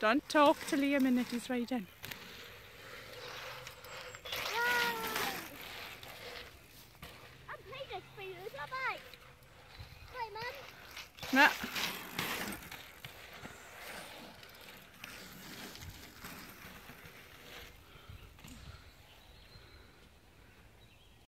Don't talk to Liam in it, he's riding. I'm playing for you, bye bye. Bye, Mum. Yeah.